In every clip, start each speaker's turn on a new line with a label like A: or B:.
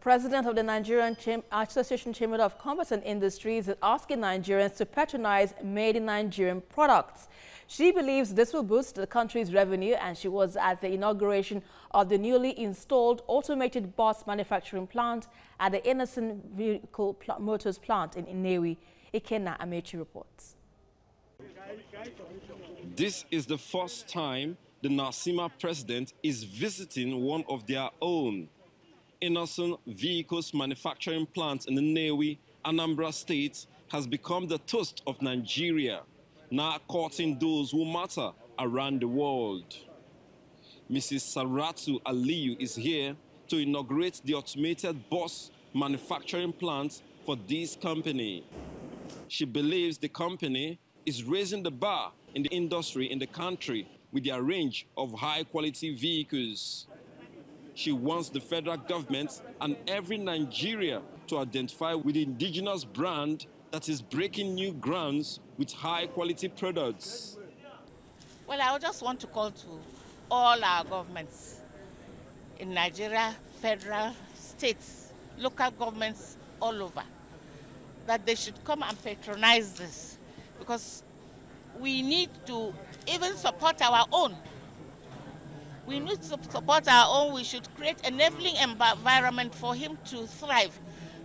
A: president of the Nigerian Cham Association Chamber of Commerce and Industries is asking Nigerians to patronize made in Nigerian products. She believes this will boost the country's revenue and she was at the inauguration of the newly installed automated bus manufacturing plant at the Innoson Vehicle Pl Motors plant in Nnewi. Ikenna Amaechi reports.
B: This is the first time the NACCIMA president is visiting one of their own. Innoson Vehicles Manufacturing Plant in the Nnewi, Anambra State has become the toast of Nigeria, now courting those who matter around the world. Mrs. Saratu Aliyu is here to inaugurate the automated bus manufacturing plant for this company. She believes the company is raising the bar in the industry in the country with their range of high-quality vehicles. She wants the federal government and every Nigeria to identify with the indigenous brand that is breaking new grounds with high-quality products.
C: Well, I just want to call to all our governments in Nigeria, federal, states, local governments all over, that they should come and patronize this because we need to even support our own. We need to support our own. We should create an enabling environment for him to thrive,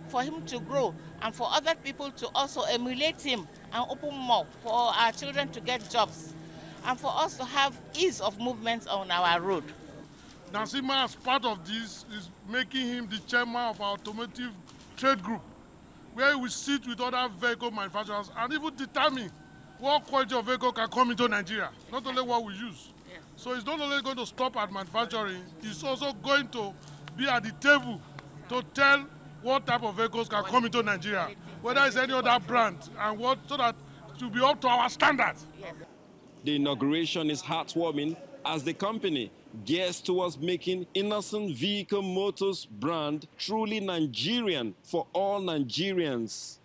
C: for him to grow, and for other people to also emulate him and open more for our children to get jobs, and for us to have ease of movement on our road.
D: NACCIMA, as part of this, is making him the chairman of our automotive trade group, where we sit with other vehicle manufacturers and even determine what quality of vehicle can come into Nigeria, not only what we use. So it's not only going to stop at manufacturing, it's also going to be at the table to tell what type of vehicles can come into Nigeria, whether it's any other brand, and what so that it will be up to our standards.
B: The inauguration is heartwarming as the company gears towards making Innocent Vehicle Motors brand truly Nigerian for all Nigerians.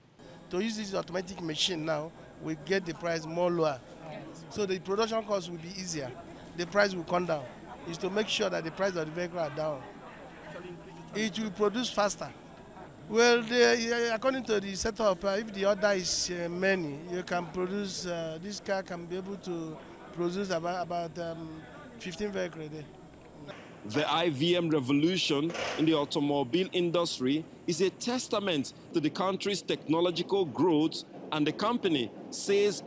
E: To use this automatic machine now, we get the price more lower. So the production cost will be easier. The price will come down. Is to make sure that the price of the vehicle are down. It will produce faster. Well, the, according to the setup, uh, if the order is uh, many, you can produce, uh, this car can be able to produce about, about um, 15 vehicles a day.
B: The IVM revolution in the automobile industry is a testament to the country's technological growth and the company says